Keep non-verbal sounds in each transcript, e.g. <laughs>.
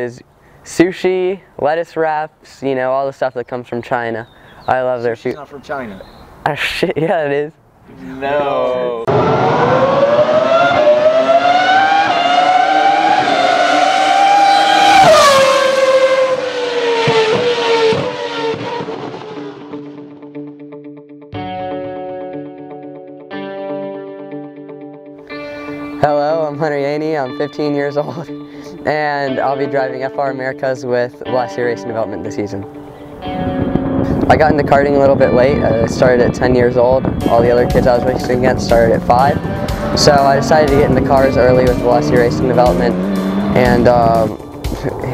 is sushi, lettuce wraps, you know, all the stuff that comes from China. I love their food. not from China. <laughs> Ah, shit, yeah, it is. No. Hello, I'm Hunter Yeany. I'm 15 years old, <laughs> and I'll be driving FR Americas with Velocity Racing Development this season. I got into karting a little bit late. I started at 10 years old. All the other kids I was racing against started at 5. So I decided to get into cars early with Velocity Racing Development, and, um,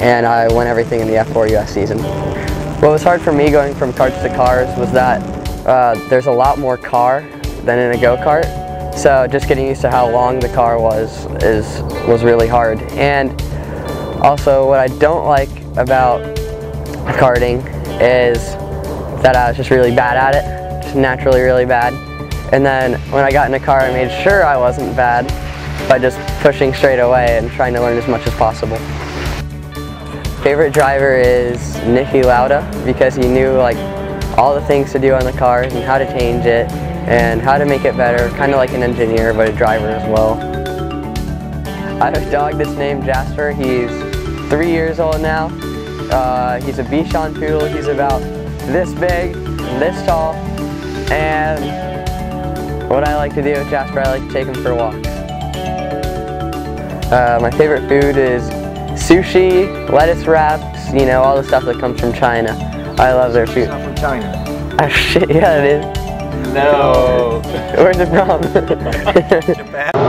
and I won everything in the F4 US season. What was hard for me going from karts to cars was that uh, there's a lot more car than in a go-kart. So just getting used to how long the car was is was really hard. And also what I don't like about karting is that I was just really bad at it, just naturally really bad. And then when I got in a car, I made sure I wasn't bad by just pushing straight away and trying to learn as much as possible. Favorite driver is Niki Lauda because he knew like all the things to do on the car and how to change it and how to make it better, kind of like an engineer but a driver as well. I have a dog that's named Jasper. He's three years old now. Uh, he's a Bichon Poodle. He's about this big, this tall, and what I like to do with Jasper, I like to take him for walks. Uh, my favorite food is sushi, lettuce wraps, you know, all the stuff that comes from China. I love their food. not from China. Ah, <laughs> shit, yeah, it is. No. Where's it from? Japan.